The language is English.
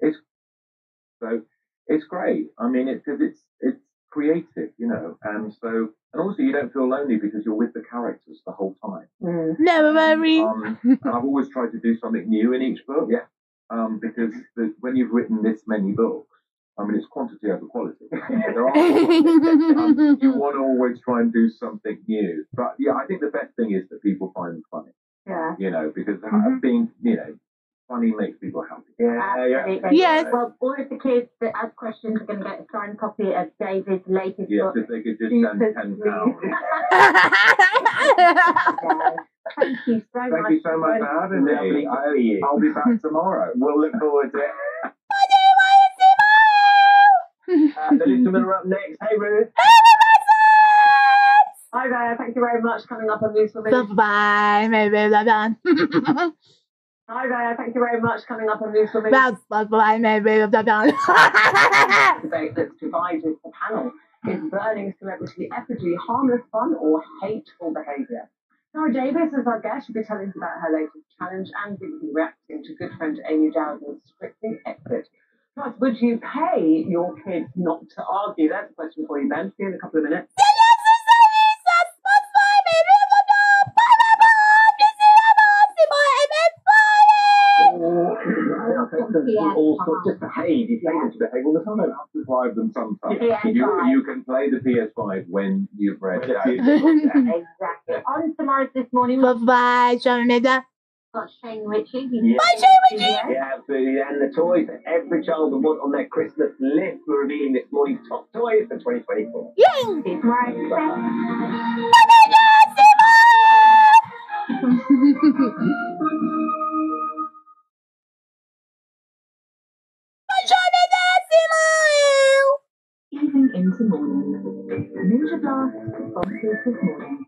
it's so it's great. I mean, it's because it's it's creative, you know, and so and also you don't feel lonely because you're with the characters the whole time. Mm. Never worry. Um, and I've always tried to do something new in each book. Yeah. Um, because the, when you've written this many books, I mean, it's quantity over quality. There are um, you want to always try and do something new. But yeah, I think the best thing is that people find them funny. Yeah. You know, because Mhm. being, you know, funny makes people. Yeah, yeah. Yes. Well, all of the kids that ask questions are going to get a signed copy of David's latest Yes, book. if they could just send ten pounds. Thank you so much. Thank you so much for having Lovely me. to see you. I'll be back tomorrow. We'll look forward to it. Uh, the Littlemen are up next. Hey, Ruth. Hey Bye Bye! Hi there. Thank you very much. Coming up on News for Me. Bye bye. Maybe bye bye. Hi there. Thank you very much. Coming up on News for Minutes. Bye bye. Maybe bye bye. debate that's divided the panel. Is burning celebrity effigy harmless fun or hateful behaviour? Nora Davis is our guest. She'll be telling us about her latest challenge and we will be reacting to good friend Amy Dowden's Strictly Exit. Plus, would you pay your kids not to argue? That's a question for you, Ben. See you in a couple of minutes. I think that's all sorts just behave. You say them to behave all the time. have to drive them sometimes. You, you can play the PS5 when you've read When that. it's- Exactly. On tomorrow's This Morning, we've bye bye. Jamaica. got Shane Richie. He's Yeah. Bye, Shane Richie! Yeah, absolutely. And the toys that every child would want on their Christmas list. We're revealing this morning's top toys for 2024. Yay. See you tomorrow. Easing into morning. Ninja Blast sponsors this morning.